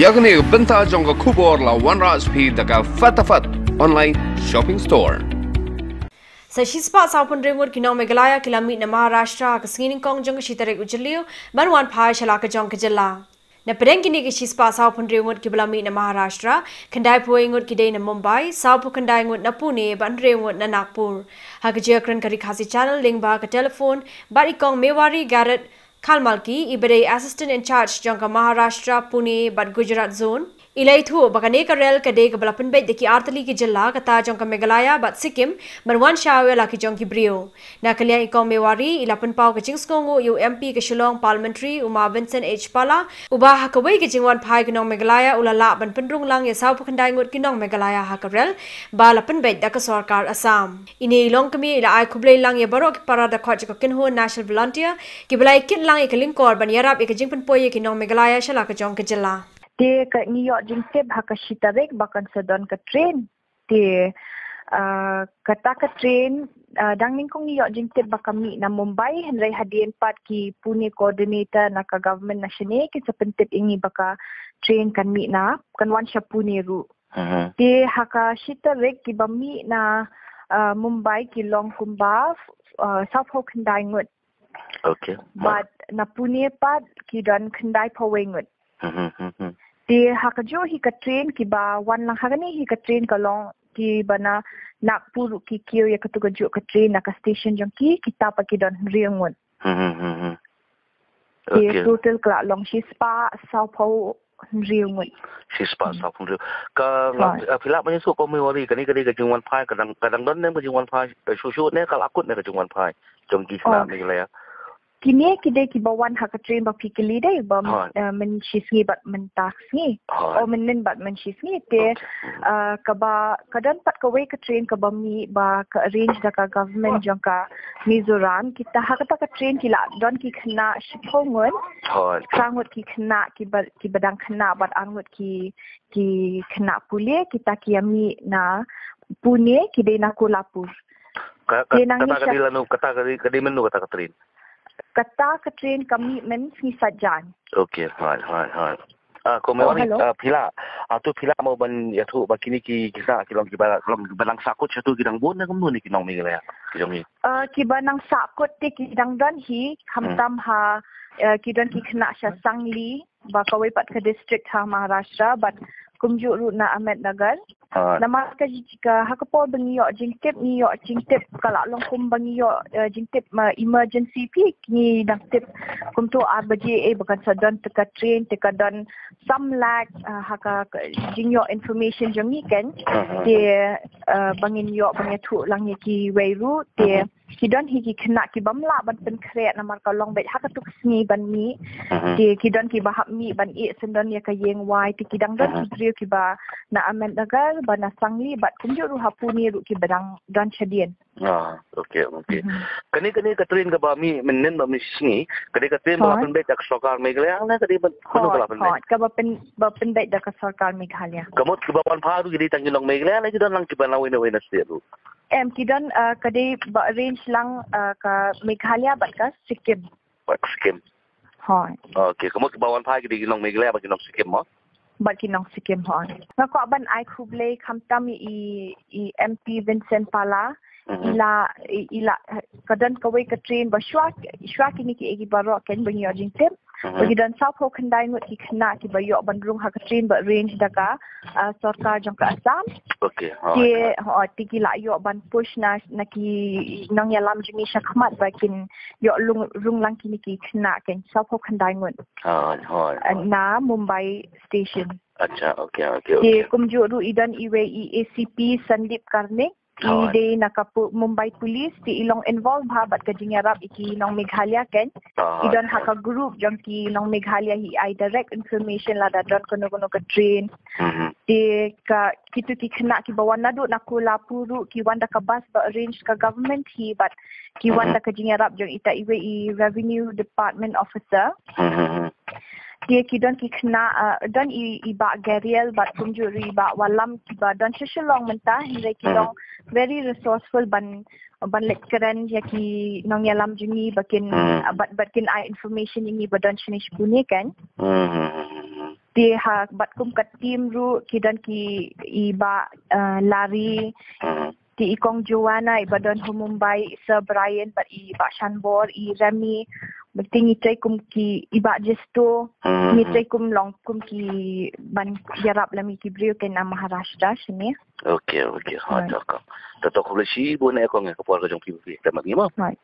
Yagni benta jong kubor la one rhp daga fatafat online shopping store. Sa shispa sa pun rengur kinau Meghalaya kilami na Maharashtra ka singin kong jong shitare ujliu banwan phai shala ka jong ka jilla. Na pereng kini ki shispa sa pun rengur ki balami na Maharashtra kandai puai ngut ki na Mumbai sa pu kandai ngut na Pune ban rengut na Nagpur. Ha ka Kalmalki ibere assistant in charge jongka Maharashtra Pune bad Gujarat zone Ilai thu bakane ka rel ka de ka balapan bet de ki artali ki jilla ka ta jong ka Meghalaya bat Sikkim marwan shawe la ki jong ki brio na kalya i kom mewari ilapan pau ka chings kongo yu MP ka Shillong parliamentary Uma Vincent H Pala uba ha ka wei ki jingwan phai ki nong Meghalaya ula la ban pendrung lang ya sau pukandai ngut ki nong Meghalaya ha ka rel ba lapan bet da ka sarkar Assam ine ilong kami ila ai kublai lang ya barok para da khoj ka kinho national volunteer ki balai kin lang i ka lingkor ban yarap i ka jingpan poye ki nong Meghalaya shala ka jong ka jilla te ka New York jing te bhaka shitarek bakan sedon ka train te uh, kata ka train uh, dang ning kong New York jing te baka mi na Mumbai henry hadien pat ki Pune coordinator na ka government national ki sa pentip ingi baka train kan mi na kan wan sha Pune ru uh-huh. te haka shitarek ki ba mi na uh, Mumbai ki Long Kumba uh, South Hawk Kandai ngut Okay. But na Pune pat ki dan Kandai Pawengut. Di hakajo hi ka train ki ba wan lang hagani hi ka train ka long ki bana Nagpur ki kiyo ya katuga jo ka train na ka station jong ki kita pa ki don riangon. Hmm. Okay. Di total kla long shi spa sao po riangon. Shi spa sao po riangon. Ka pila pa niso ko may wari kani kani ka jingwan pai kadang kadang don ne ka jingwan pai shu shu ne ka lakut ne ka jingwan pai jong ki sana ni la ya kini kide ki bawan ha ka train ba pikili dai ba men shisngi bat men taxi o men nen bat men shisngi te ka ba kadan pat ka wei ka train ka ba mi ba ka arrange da ka government jong ka mizoram kita ha ka ka train ki la don ki khna shipongon sangot ki khna ki ba ki badang khna bat angot ki ki khna pule kita ki ami na pune ki de na kolapur kata kata lanu kata kata kata menu kata kata kata ke train commitment ni sajan. Okay, hai hai hai. Ah, kau mau ni pila. Ah tu pila mau ban ya tu bakini ki kisah ki long ki bala long balang sakut satu ki dang bon na kamu ni ki nong mi ya. Ki jong ni. Ah ki banang sakut ti ki dang dan hi kham tam ha ki dan ki kena sha sangli ba kawai pat ke district ha Maharashtra but kumjuk ru na Ahmed Nagar. Nama ka jika hakapo bangi yo jingtip ni yo jingtip. Kala long kum bangi yo jingtip emergency pi ni dak tip. Kum tu abaje e bukan sadan teka train teka dan some lag haka jing yo information jong ni kan? Dia bangin yo bangi tu lang ki weiru dia ki don hi ki kena ki bamla ban pen kreat na marka long bet haka tuk sni ban mi. Ki ki don ki bahap mi ban i sendan ya ka yeng wai. Ti ki dang don ki brio ki ba na amen dagal ba na sangli bat kunjo ru ni ru ki badang don chadien ah okay okay kani kani ka train ka ba mi menen ba mi sni. Kani ka train ba pen bet dak sokar meghalaya na kani ba kuno ba pen bet ka ba pen ba pen bet dak sarkar meghalaya kamot ki ba wan pharu ki tang long meghalaya na ki don lang ki ba na wena wena stu em kidon uh, kade range lang uh, ka Meghalaya bat ka Sikkim. Bat Sikkim. Hoi. Okay, kamu ke bawah pai kidi kinong Meghalaya bagi kinong Sikkim mo? Bat kinong Sikkim hoi. Ngako aban ai kuble kamtam i i MP Vincent Pala. Mm-hmm. ila ila kadan kawai ka train ba shwa shwa kini ki egi baro ken bangi ajing tip bagi dan sa ko kandai ngut ki khna ki ba yo bandrung ha ka train ba range daka sarkar jong ka assam okay ki ho tiki la yo ban push na na ki nang ya lam jimi sha khmat ba kin yo lung rung lang kini ki khna ken sa ko kandai ngut ha ha na mumbai station. Acha okay okay okay ki kumju ru idan iwe ACP Sandip Karnik Ide nakapu Mumbai Police ti ilong involved ha bat ka jingarap iki nong Meghalaya ken. Uh, Idon ha ka group jong ki nong Meghalaya hi ai direct information la da don kono kono ka train. Mm-hmm. Ti ka kitu ki kena ki bawan nadu na kula puru ki wanda ka bus ba arrange ka government hi but ki wanda ka jingarap jong ita iwe i revenue department officer. Dia kidon ki kena uh, don i iba geriel bat kumjur iba walam kiba don shishalong mentah. Hingga kidong very resourceful ban ban lekkeran ya ki nong yalam jungi bakin bat bakin ai information ini badan shinish pune kan. Ti ha bat kum kat tim ru kidan ki iba uh, lari. Hmm. ti ikong juana ibadan hu Mumbai sa Brian bat i ba Shanbor i Remy Berarti ngitai kum ki iba jesto Hmm. ngitai kum long kum ki ban yarap lami ki brio ke na Maharashtra sini. Okey, okey. Ha, Right. cakap. Tatok ko si ibu na ako nga kapwa ko jong pipi. Tama mo. Right.